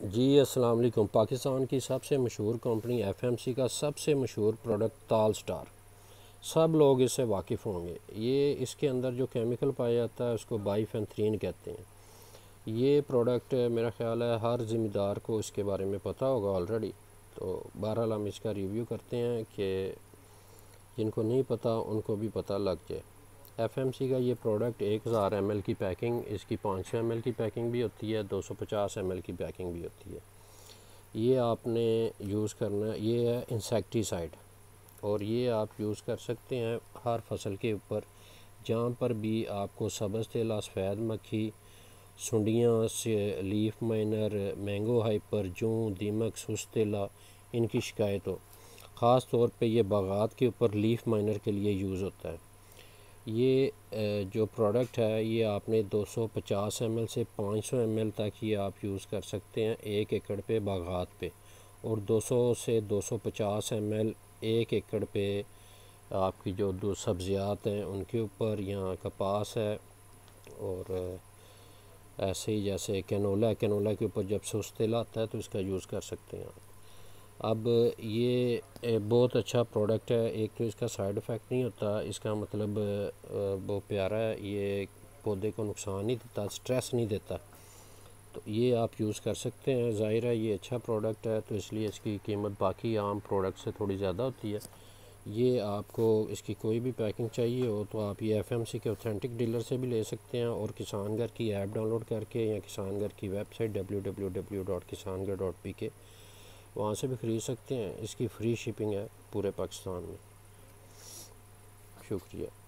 जी, अस्सलाम वालेकुम। पाकिस्तान की सबसे मशहूर कंपनी एफएमसी का सबसे मशहूर प्रोडक्ट ताल स्टार। सब लोग इससे वाकिफ़ होंगे। ये इसके अंदर जो केमिकल पाया जाता है, उसको बाईफेंथ्रीन कहते हैं। ये प्रोडक्ट मेरा ख्याल है, हर ज़िम्मेदार को इसके बारे में पता होगा ऑलरेडी तो बहरहाल हम इसका रिव्यू करते हैं कि जिनको नहीं पता, उनको भी पता लग जाए। एफ़ एम सी का ये प्रोडक्ट एक हज़ार एम की पैकिंग इसकी पाँच सौ एम की पैकिंग भी होती है, दो सौ पचास एम की पैकिंग भी होती है। ये आपने यूज़ करना, ये है इंसेक्टिसाइड और ये आप यूज़ कर सकते हैं हर फ़सल के ऊपर। जहाँ पर भी आपको सब्ज़, तेला सफ़ेद मक्खी, सुंडियाँ, से लीफ माइनर, मैंगो हाइपर, जूँ, दीमक सुस्तेला इनकी शिकायत हो। ख़ास तौर पे ये बागात के ऊपर लीफ माइनर के लिए यूज़ होता है। ये जो प्रोडक्ट है, ये आपने 250 ml से 500 ml तक ही आप यूज़ कर सकते हैं एक एकड़ पे बागात पे। और 200 से 250 ml एक एकड़ पे आपकी जो दो सब्ज़ियात हैं, उनके ऊपर यहाँ कपास है। और ऐसे ही जैसे कैनोला कैनोला के ऊपर जब सुस्ते लाता है तो इसका यूज़ कर सकते हैं अब ये बहुत अच्छा प्रोडक्ट है। एक तो इसका साइड इफ़ेक्ट नहीं होता, इसका मतलब बहुत प्यारा है, ये पौधे को नुकसान नहीं देता स्ट्रेस नहीं देता। तो ये आप यूज़ कर सकते हैं। ज़ाहिर है ये अच्छा प्रोडक्ट है तो इसलिए इसकी कीमत बाकी आम प्रोडक्ट से थोड़ी ज़्यादा होती है। ये आपको, इसकी कोई भी पैकिंग चाहिए हो तो आप ये एफएमसी के ऑथेंटिक डीलर से भी ले सकते हैं, और किसान घर की ऐप डाउनलोड करके या किसान घर की website W W W dot Kisan Ghar dot P के वहाँ से भी ख़रीद सकते हैं। इसकी फ्री शिपिंग है पूरे पाकिस्तान में। शुक्रिया।